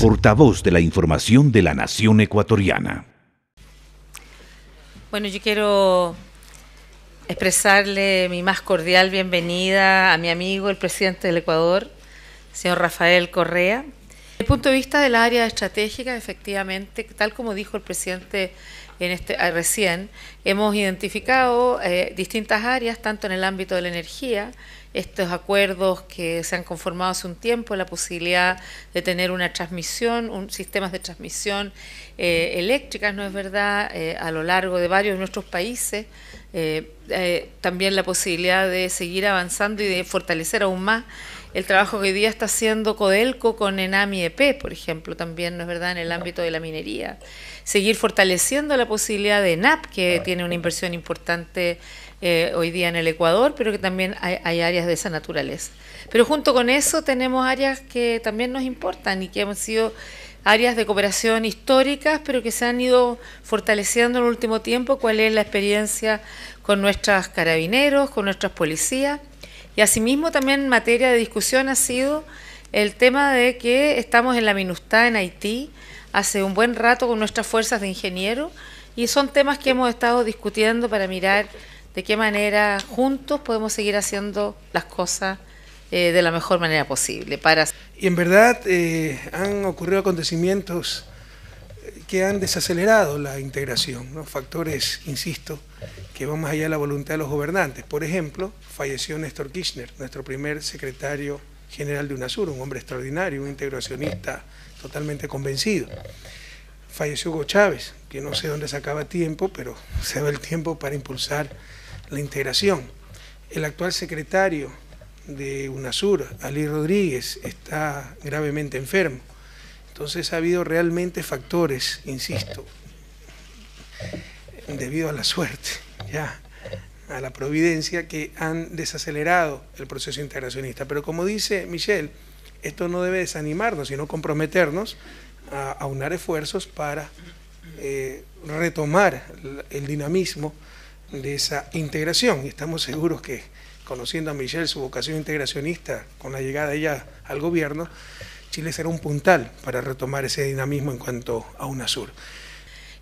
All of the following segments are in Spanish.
Portavoz de la información de la Nación Ecuatoriana. Bueno, yo quiero expresarle mi más cordial bienvenida a mi amigo, el presidente del Ecuador, señor Rafael Correa. Desde el punto de vista del área estratégica, efectivamente, tal como dijo el presidente en este, ah, recién, hemos identificado eh, distintas áreas, tanto en el ámbito de la energía, estos acuerdos que se han conformado hace un tiempo, la posibilidad de tener una transmisión, un sistemas de transmisión eh, eléctricas, ¿no es verdad?, eh, a lo largo de varios de nuestros países. Eh, también la posibilidad de seguir avanzando y de fortalecer aún más el trabajo que hoy día está haciendo Codelco con Enami EP, por ejemplo, también, ¿no es verdad?, en el ámbito de la minería. Seguir fortaleciendo la posibilidad de NAP, que tiene una inversión importante eh, hoy día en el Ecuador, pero que también hay, áreas de esa naturaleza. Pero junto con eso tenemos áreas que también nos importan y que hemos sido áreas de cooperación históricas, pero que se han ido fortaleciendo en el último tiempo, cuál es la experiencia con nuestros carabineros, con nuestras policías. Y asimismo también materia de discusión ha sido el tema de que estamos en la MINUSTA en Haití hace un buen rato con nuestras fuerzas de ingenieros y son temas que hemos estado discutiendo para mirar de qué manera juntos podemos seguir haciendo las cosas eh, de la mejor manera posible. Para... Y en verdad eh, han ocurrido acontecimientos que han desacelerado la integración, ¿no? factores, insisto, que van más allá de la voluntad de los gobernantes. Por ejemplo, falleció Néstor Kirchner, nuestro primer secretario general de UNASUR, un hombre extraordinario, un integracionista totalmente convencido. Falleció Hugo Chávez, que no sé dónde sacaba tiempo, pero se ve el tiempo para impulsar la integración. El actual secretario de UNASUR, Ali Rodríguez, está gravemente enfermo. Entonces ha habido realmente factores, insisto, debido a la suerte, ya, a la providencia, que han desacelerado el proceso integracionista. Pero como dice Michelle, esto no debe desanimarnos, sino comprometernos a aunar esfuerzos para eh, retomar el dinamismo de esa integración. Y estamos seguros que, conociendo a Michelle, su vocación integracionista, con la llegada de ella al gobierno, Chile será un puntal para retomar ese dinamismo en cuanto a UNASUR.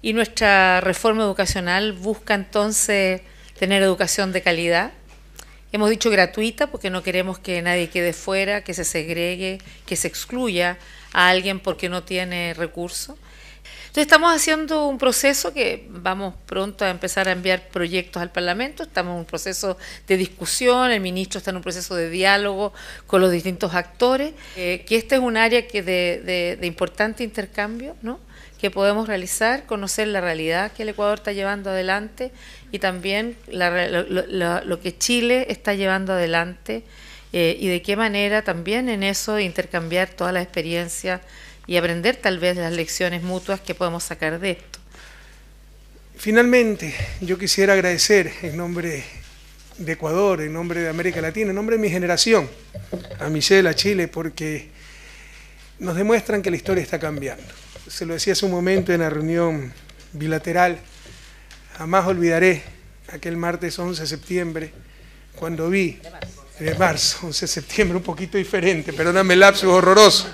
Y nuestra reforma educacional busca entonces tener educación de calidad. Hemos dicho gratuita porque no queremos que nadie quede fuera, que se segregue, que se excluya a alguien porque no tiene recursos. Entonces estamos haciendo un proceso que vamos pronto a empezar a enviar proyectos al Parlamento, estamos en un proceso de discusión, el ministro está en un proceso de diálogo con los distintos actores, eh, que este es un área que de, importante intercambio, ¿no? que podemos realizar, conocer la realidad que el Ecuador está llevando adelante y también lo, que Chile está llevando adelante eh, y de qué manera también en eso intercambiar todas las experiencias y aprender tal vez las lecciones mutuas que podemos sacar de esto. Finalmente, yo quisiera agradecer en nombre de Ecuador, en nombre de América Latina, en nombre de mi generación, a Michelle, a Chile, porque nos demuestran que la historia está cambiando. Se lo decía hace un momento en la reunión bilateral, jamás olvidaré aquel martes 11 de septiembre, cuando vi, de marzo, 11 de septiembre, un poquito diferente, perdóname el lapso horroroso,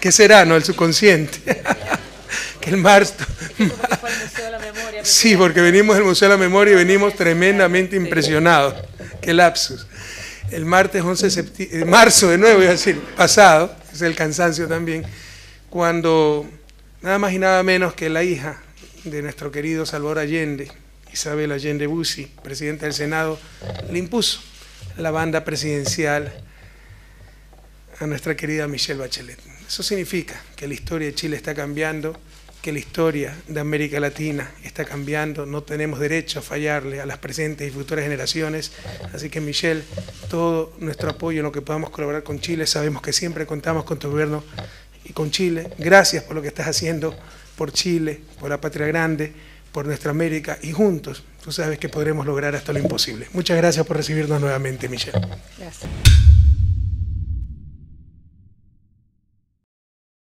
¿Qué será, no? El subconsciente. que el marzo. sí, porque venimos del Museo de la Memoria y venimos tremendamente impresionados. Qué lapsus. El martes 11 de eh, marzo de nuevo, iba a decir, pasado, es el cansancio también, cuando nada más y nada menos que la hija de nuestro querido Salvador Allende, Isabel Allende Bussi, presidenta del Senado, le impuso la banda presidencial a nuestra querida Michelle Bachelet. Eso significa que la historia de Chile está cambiando, que la historia de América Latina está cambiando, no tenemos derecho a fallarle a las presentes y futuras generaciones. Así que Michelle, todo nuestro apoyo en lo que podamos colaborar con Chile, sabemos que siempre contamos con tu gobierno y con Chile. Gracias por lo que estás haciendo por Chile, por la patria grande, por nuestra América y juntos tú sabes que podremos lograr hasta lo imposible. Muchas gracias por recibirnos nuevamente, Michelle. Gracias.